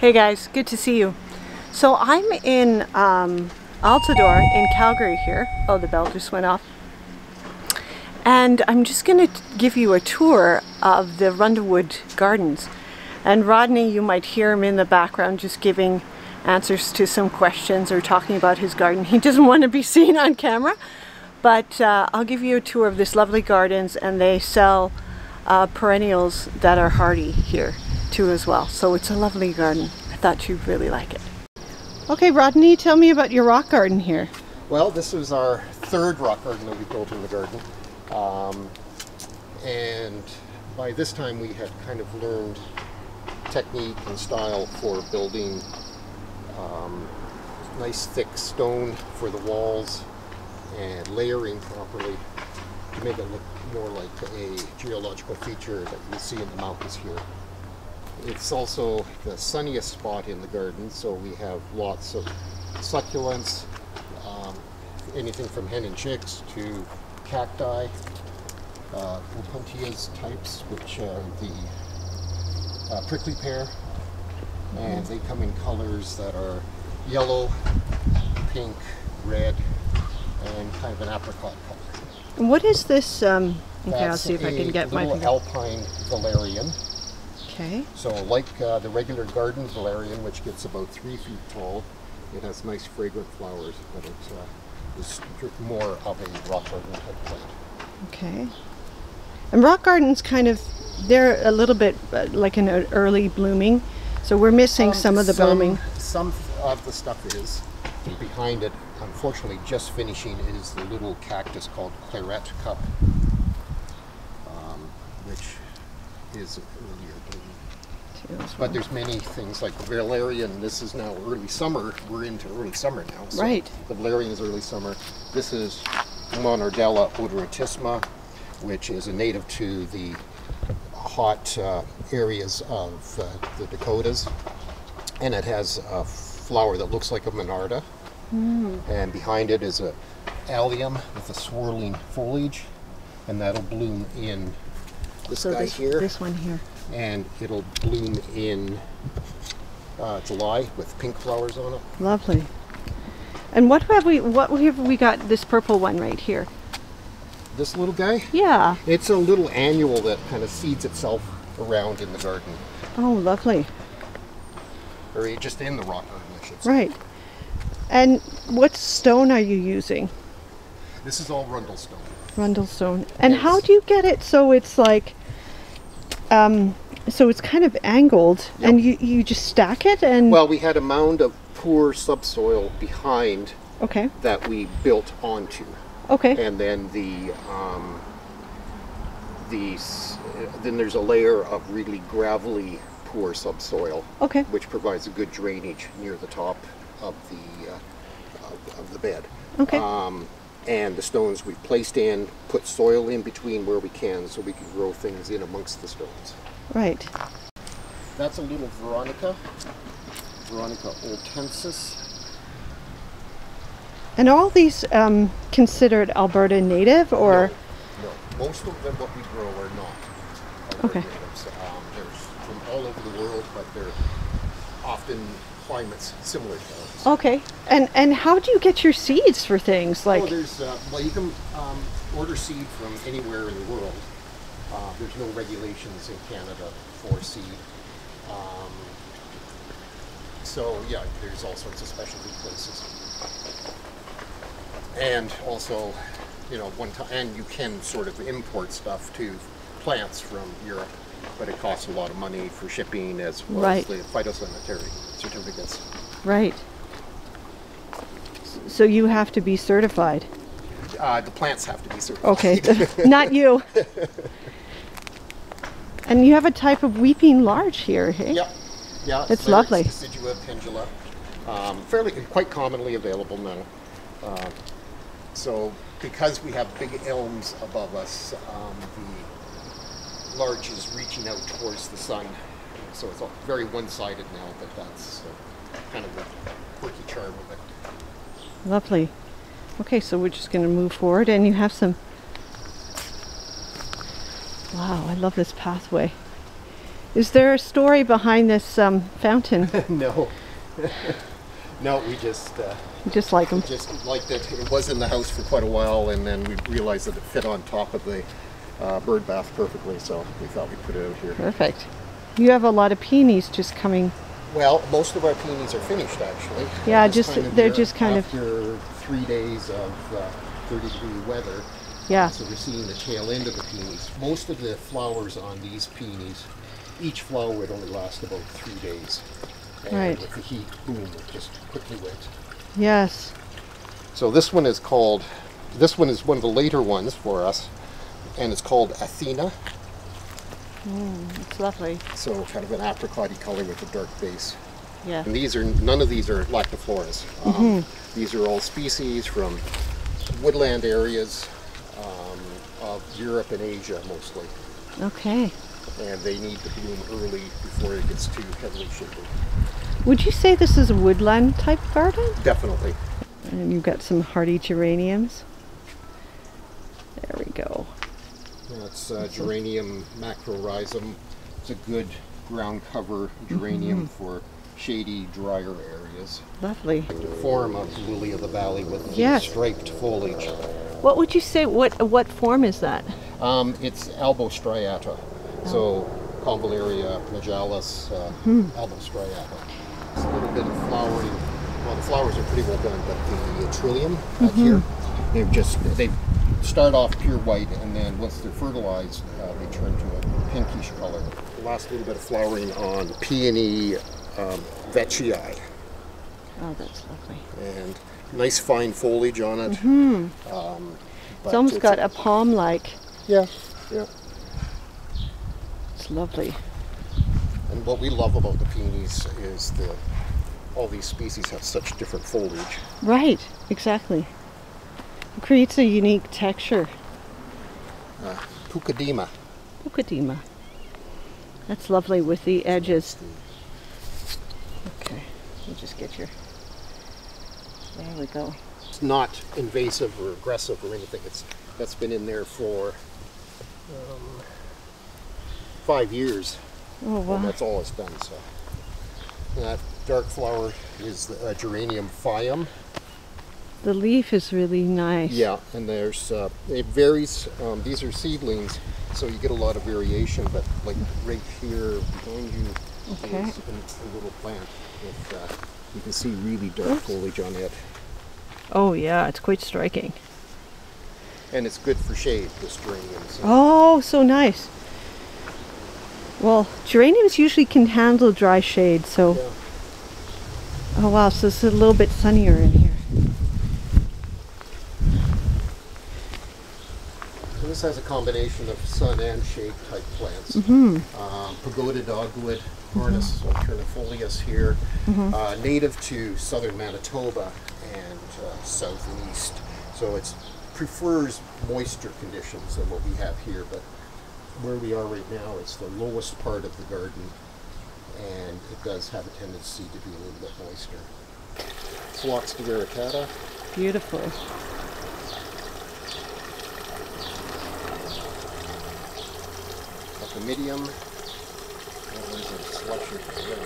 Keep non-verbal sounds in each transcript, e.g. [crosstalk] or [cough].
Hey guys, good to see you. So I'm in um, Altadore in Calgary here. Oh, the bell just went off. And I'm just going to give you a tour of the Rundlewood Gardens. And Rodney, you might hear him in the background just giving answers to some questions or talking about his garden. He doesn't want to be seen on camera, but uh, I'll give you a tour of this lovely gardens and they sell uh, perennials that are hardy here too as well. So it's a lovely garden. I thought you'd really like it. Okay, Rodney, tell me about your rock garden here. Well, this is our third rock garden that we built in the garden. Um, and by this time we had kind of learned technique and style for building um, nice thick stone for the walls and layering properly to make it look more like a geological feature that you see in the mountains here. It's also the sunniest spot in the garden, so we have lots of succulents, um, anything from hen and chicks to cacti, uh, Opuntias types, which are the uh, prickly pear, and they come in colors that are yellow, pink, red, and kind of an apricot color. And what is this? Um, okay, I'll see if I can get my. little alpine valerian. Okay. So like uh, the regular garden valerian, which gets about three feet tall, it has nice fragrant flowers, but it uh, is more of a rock garden type plant. Okay. And rock gardens kind of, they're a little bit uh, like an uh, early blooming. So we're missing Um, some of the blooming. Some of the stuff is. And behind it, unfortunately, just finishing is the little cactus called claret cup, um, which is blooming. But there's many things like the valerian. This is now early summer. We're into early summer now. So Right. The valerian is early summer. This is Monardella odoratissima, which is a native to the hot uh, areas of uh, the Dakotas, and it has a flower that looks like a monarda. And behind it is a allium with a swirling foliage, and that'll bloom in this so guy this, here this one here. And it'll bloom in uh, July with pink flowers on it. Lovely. And what have we? What have we got? This purple one right here. This little guy, Yeah. it's a little annual that kind of seeds itself around in the garden, Oh, lovely. or just in the rock garden, I should say. Right. And what stone are you using? This is all Rundle stone. Rundle stone. And how do you get it so it's like, um, so it's kind of angled, and you you just stack it and. Well, we had a mound of poor subsoil behind okay. that we built onto, Okay. and then the um, the then there's a layer of really gravelly poor subsoil. Okay. which provides a good drainage near the top of the uh, of, of the bed. Okay. Um, and the stones we've placed in put soil in between where we can, so we can grow things in amongst the stones. Right. That's a little Veronica, Veronica oltensis. And all these um, considered Alberta native or? No, no, most of them what we grow are not. Okay. natives. Um, there's from all over the world, but they're often climates similar to ours. Okay. And and how do you get your seeds for things like? oh, there's uh, well, you can um, order seed from anywhere in the world. Uh, there's no regulations in Canada for seed. Um, so yeah, there's all sorts of specialty places. And also, you know, one time, and you can sort of import stuff to plants from Europe, but it costs a lot of money for shipping as well Right. as the phytosanitary certificates. right. So you have to be certified. Uh, the plants have to be certified. Okay. [laughs] [laughs] Not you. And you have a type of weeping larch here, hey? Yep. Yeah. It's Larix lovely. Decidua pendula. Um, fairly, quite commonly available now. Uh, so, because we have big elms above us, um, the larch is reaching out towards the sun. So it's all very one-sided now, but that's kind of the quirky charm of it. Lovely. Okay, so we're just going to move forward, and you have some. Wow, I love this pathway. Is there a story behind this um, fountain? [laughs] no. [laughs] no, we just uh, You just like them. just liked it. It was in the house for quite a while, and then we realized that it fit on top of the uh, bird bath perfectly, so we thought we'd put it out here. Perfect. You have a lot of peonies just coming. Well, most of our peonies are finished actually. Yeah, just- of they're just kind of- after three days of uh, 30 degree weather. Yeah. So we're seeing the tail end of the peonies. Most of the flowers on these peonies, each flower would only last about three days. And Right. with the heat, boom, it just quickly went. Yes. So this one is called, this one is one of the later ones for us, and it's called Athena. It's lovely. So kind of an apricot color with a dark base. Yeah. And these are none of these are lactifloras. Um, These are all species from woodland areas um, of Europe and Asia mostly, Okay. and they need to bloom early before it gets too heavily shaded. Would you say this is a woodland type garden? Definitely. And you've got some hardy geraniums. There we go. That's uh, geranium macrorhizum. It's a good ground cover geranium for shady, drier areas. Lovely. The form of lily of the valley with the Yes. striped foliage. What would you say? What what form is that? Um, it's albostriata. So Convallaria majalis, uh, albostriata. It's a little bit of flowering. Well, the flowers are pretty well done, but the trillium back here, they've just they start off pure white, and then once they're fertilized, uh, they turn to a pinkish color. The last little bit of flowering on peony um, veitchii, Oh, that's lovely. and nice fine foliage on it. Um, It's but almost got a palm-like. yeah, yeah. It's lovely. And what we love about the peonies is the all these species have such different foliage. Right. Exactly. It creates a unique texture. Pucadima. Pucadima. That's lovely with the edges. Okay. We'll just get your. There we go. It's not invasive or aggressive or anything. It's that's been in there for um, five years, Oh and wow. that's all it's done. So And that dark flower is the uh, geranium phaeum. The leaf is really nice. Yeah, and there's uh, it varies. Um, these are seedlings, so you get a lot of variation. But like right here behind you Okay. is a, a little plant with uh, you can see really dark foliage on it, Oh yeah, it's quite striking. and it's good for shade. This geranium. So Oh, so nice. Well, geraniums usually can handle dry shade, so yeah. oh wow, so it's a little bit sunnier in here. This has a combination of sun and shade type plants. Um, pagoda dogwood, Cornus alternifolius here, uh, native to southern Manitoba and uh, south and east. So it prefers moisture conditions than what we have here, but where we are right now, it's the lowest part of the garden, and it does have a tendency to be a little bit moister. Phlox Beautiful. Epimedium. That one's a selection from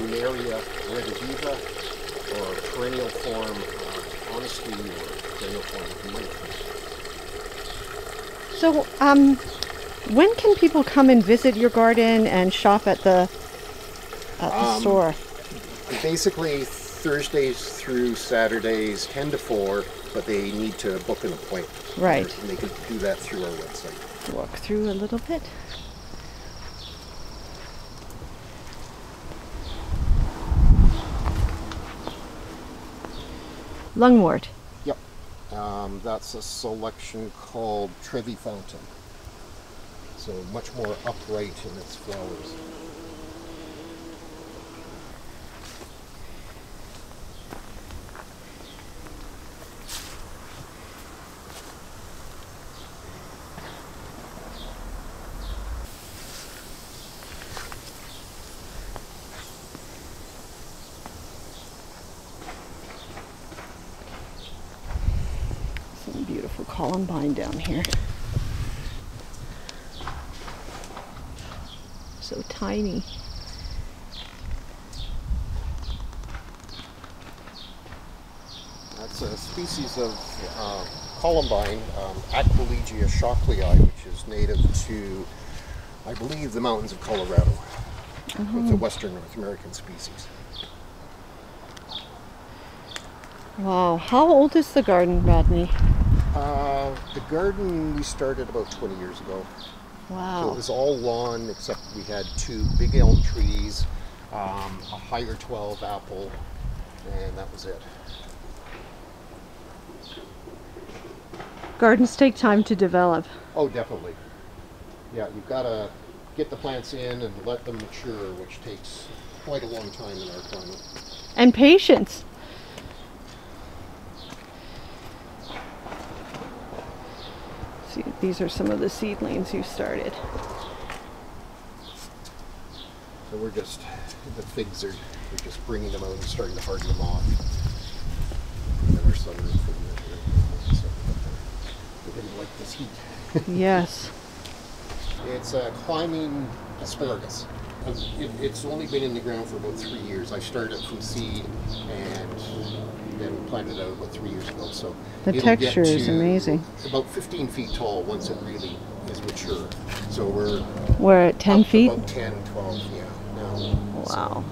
Lunaria rediviva, or perennial form of honesty, or perennial form of life. So, um, when can people come and visit your garden and shop at the at the Um, store? Basically, Thursdays through Saturdays, 10 to 4, but they need to book an appointment. Right. And they can do that through our website. Walk through a little bit. Lungwort. Yep. Um, that's a selection called Trevi Fountain. So much more upright in its flowers. Some beautiful columbine down here. tiny. That's a species of uh, columbine, um, Aquilegia shockley, which is native to, I believe, the mountains of Colorado. It's a western North American species. Wow, how old is the garden, Rodney? Uh, the garden we started about 20 years ago. So it was all lawn except we had two big elm trees, um, a higher 12 apple, and that was it. Gardens take time to develop. Oh, definitely. Yeah, you've got to get the plants in and let them mature, which takes quite a long time in our climate. And patience. See, these are some of the seedlings you started. So we're just, the figs are, we're just bringing them out and starting to harden them off. And then our sunroof and the- so they didn't like this heat. Yes. [laughs] It's a climbing asparagus. Um, It, it's only been in the ground for about three years. I started it from seed and planted out about three years ago. So The texture is amazing. About 15 feet tall once it really is mature. So we're We're at 10 feet? About 10, 12, yeah. Now. Wow.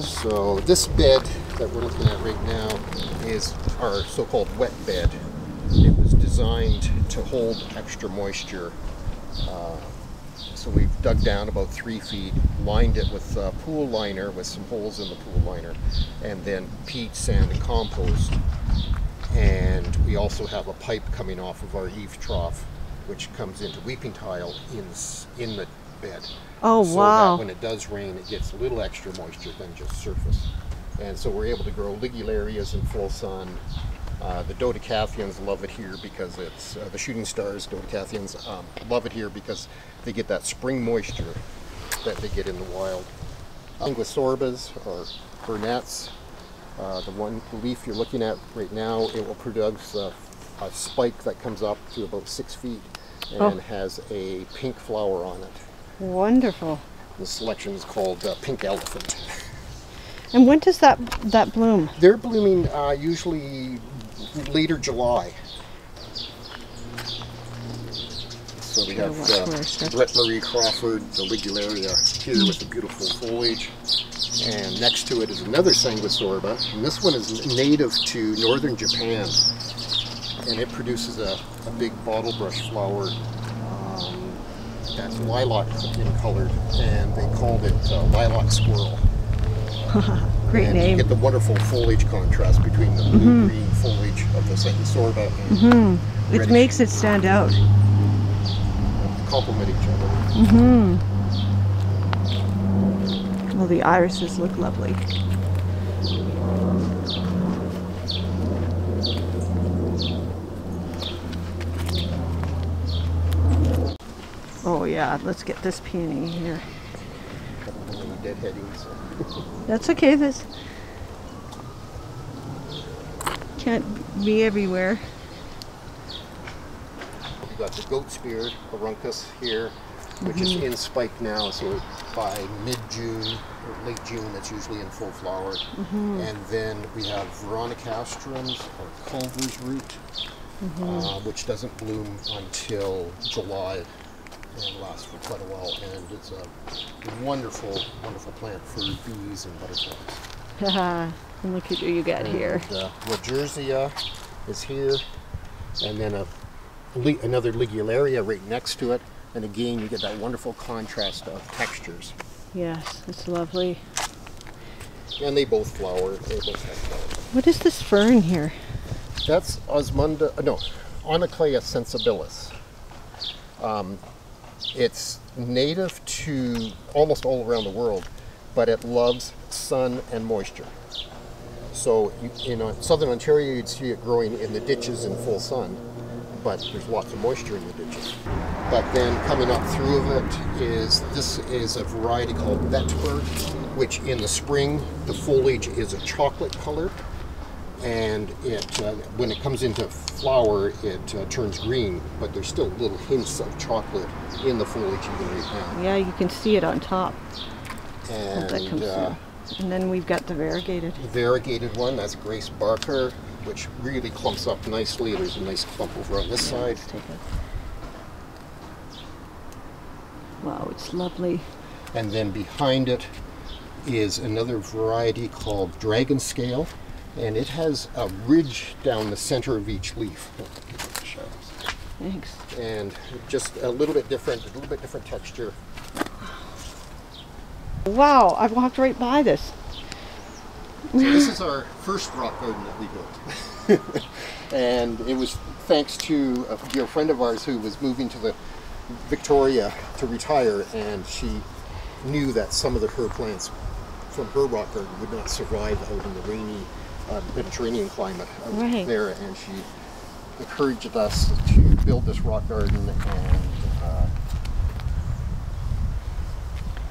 So this bed that we're looking at right now is our so-called wet bed. It was designed to hold extra moisture. Uh, so we've dug down about three feet, lined it with uh, pool liner with some holes in the pool liner, and then peat, sand, and compost. And we also have a pipe coming off of our eave trough, which comes into weeping tile in, in the bed. Oh, so wow. that when it does rain, it gets a little extra moisture than just surface. And so we're able to grow ligularias in full sun. Uh, the dodecatheons love it here because it's uh, the shooting stars. Dodecatheons um, love it here because they get that spring moisture that they get in the wild. Sanguisorbas or burnets, uh, the one leaf you're looking at right now, it will produce a, a spike that comes up to about six feet and Oh. has a pink flower on it. Wonderful. The selection is called uh, Pink Elephant. And when does that that bloom? They're blooming uh, usually later July. So we have uh, where I step. Britt Marie Crawford, the Ligularia here with the beautiful foliage. And next to it is another Sanguisorba. And this one is native to northern Japan. And it produces a, a big bottle brush flower um, that's lilac in colored. And they called it uh, lilac squirrel. [laughs] Great and name. you get the wonderful foliage contrast between the blue mm-hmm. green foliage of the Sanguisorba and mm-hmm. It reddish makes it stand out. complement each other. Mm-hmm. Well, the irises look lovely. Oh yeah, let's get this peony here. Couple of deadheadings. That's okay. This can't be everywhere. We've got the goatsbeard, Aruncus here, which is mm-hmm. in spike now, so by mid-June or late June, it's usually in full flower. Mm-hmm. And then we have Veronicastrums or Culver's root, mm-hmm. uh, which doesn't bloom until July and lasts for quite a while. And it's a wonderful, wonderful plant for bees and butterflies. Haha. [laughs] and look at what you got here. The uh, Rodgersia is here, and then a another Ligularia right next to it. And again, you get that wonderful contrast of textures. Yes, it's lovely. And they both flower. They both have flowers. What is this fern here? That's Osmunda, uh, no, Onoclea sensibilis. Um, it's native to almost all around the world, but it loves sun and moisture. So in uh, southern Ontario, you'd see it growing in the ditches in full sun, but there's lots of moisture in the ditches. But then coming up through of it is this is a variety called Vetberg, which in the spring the foliage is a chocolate color, and it uh, when it comes into flower, it uh, turns green, but there's still little hints of chocolate in the foliage even right now. Yeah, you can see it on top. And that comes uh. And then we've got the variegated. variegated one, that's Grace Barker, which really clumps up nicely. There's a nice clump over on this side. Let's take a- Wow, it's lovely. And then behind it is another variety called Dragon Scale, and it has a ridge down the center of each leaf. Thanks. And just a little bit different, a little bit different texture. Wow, I walked right by this. So this is our first rock garden that we built. [laughs] and it was thanks to a dear friend of ours who was moving to the Victoria to retire and she knew that some of the her plants from her rock garden would not survive out in the rainy uh, Mediterranean climate Right. there and she encouraged us to build this rock garden and uh,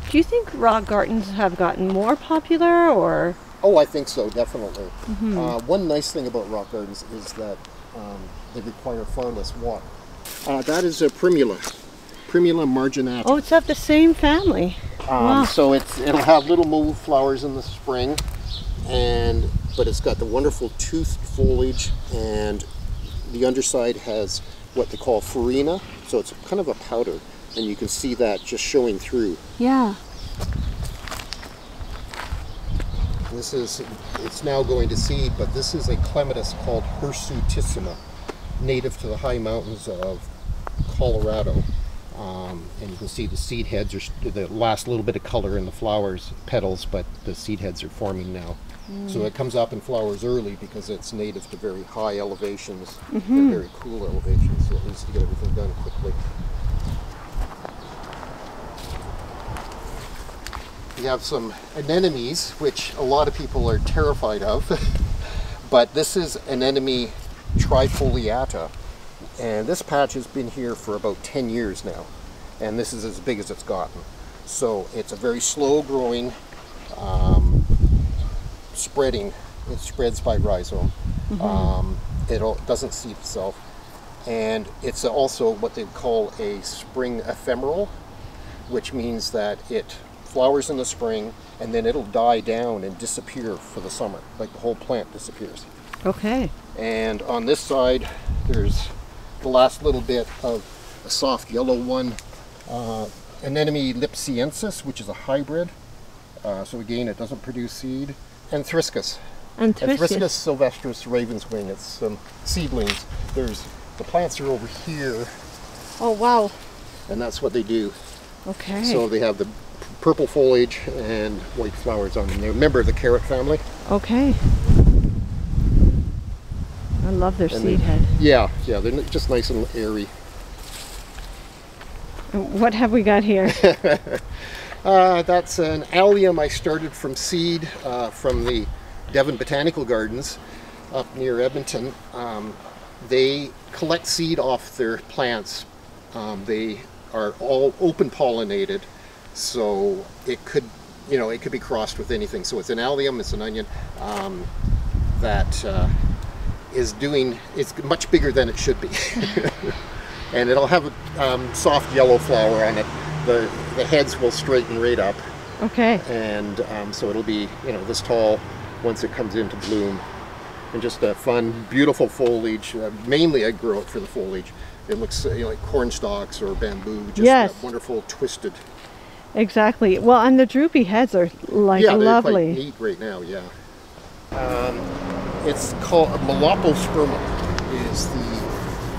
Do you think rock gardens have gotten more popular or? Oh, I think so, definitely. Uh, one nice thing about rock gardens is that um, they require far less water. Uh, that is a primula, primula marginata. Oh, it's of the same family. Um, wow. So it's it'll have little mauve flowers in the spring, and but it's got the wonderful toothed foliage, and the underside has what they call farina. So it's kind of a powder, and you can see that just showing through. Yeah. This is, it's now going to seed, but this is a clematis called hirsutissima, native to the high mountains of Colorado. Um, and you can see the seed heads are the last little bit of color in the flowers, petals, but the seed heads are forming now. So it comes up and flowers early because it's native to very high elevations, and very cool elevations, so it needs to get everything done quickly. We have some anemones, which a lot of people are terrified of, [laughs] but this is anemone trifoliata, and this patch has been here for about 10 years now, and this is as big as it's gotten. So it's a very slow growing, um, spreading, it spreads by rhizome. Um, it doesn't seed itself, and it's also what they call a spring ephemeral, which means that it flowers in the spring and then it'll die down and disappear for the summer, like the whole plant disappears. Okay. And on this side, there's the last little bit of a soft yellow one, uh, Anemone lipsiensis, which is a hybrid. Uh, so again, it doesn't produce seed. Anthriscus. And Anthriscus. Thriscus sylvestris ravenswing. It's some seedlings. There's the plants are over here, Oh wow. and that's what they do. Okay. So they have the purple foliage and white flowers on them. They're a member of the carrot family. okay. I love their And seed they- head. Yeah, yeah, they're just nice and airy. What have we got here? [laughs] Uh, that's an allium I started from seed uh, from the Devon Botanical Gardens up near Edmonton. Um, they collect seed off their plants. Um, they are all open pollinated, so it could, you know, it could be crossed with anything. So it's an allium, it's an onion um, that uh, is doing. It's much bigger than it should be, [laughs] and it'll have a um, soft yellow flower on it. The the heads will straighten right up, Okay. and um, so it'll be you know this tall once it comes into bloom and just a fun beautiful foliage uh, mainly i grow it for the foliage it looks you know, like corn stalks or bamboo just Yes. that wonderful twisted Exactly. Well, and the droopy heads are like yeah they're lovely. quite neat right now yeah um, it's called Molopospermum is the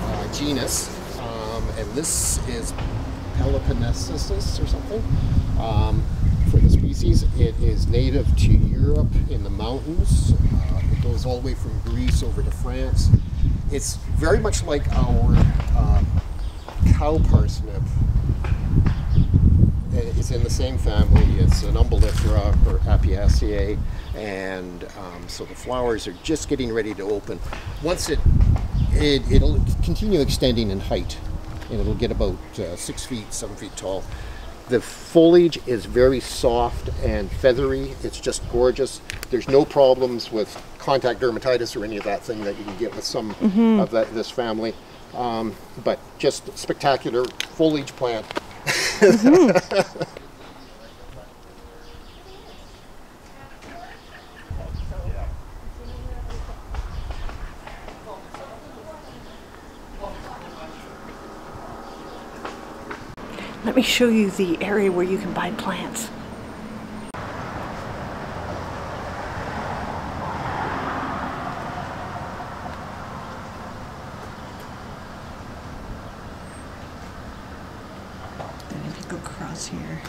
uh, genus um, and this is Peloponnesus or something um, for the species. It is native to Europe in the mountains. Uh, it goes all the way from Greece over to France. It's very much like our uh, cow parsnip. It's in the same family. It's an umbellifera or Apiaceae, and um, so the flowers are just getting ready to open. Once it, it it'll continue extending in height, and it'll get about uh, six feet, seven feet tall. The foliage is very soft and feathery. It's just gorgeous. There's no problems with contact dermatitis or any of that thing that you can get with some of that, this family. Um, but just spectacular foliage plant. Let [laughs] me show you the area where you can buy plants. Then if you go across here.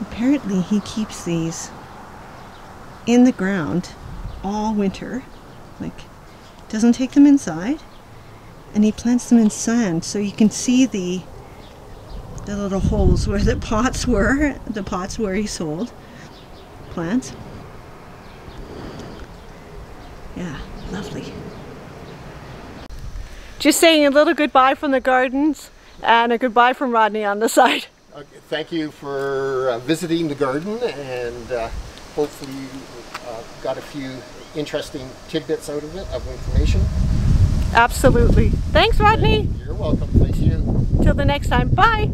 Apparently he keeps these in the ground all winter. Like doesn't take them inside and he plants them in sand so you can see the the little holes where the pots were the pots where he sold plants. Yeah lovely. Just saying a little goodbye from the gardens and a goodbye from Rodney on the [laughs] side. Okay, thank you for uh, visiting the garden and uh, hopefully you uh, got a few interesting tidbits out of it of information. Absolutely thanks Rodney You're welcome. Thank you. till the next time bye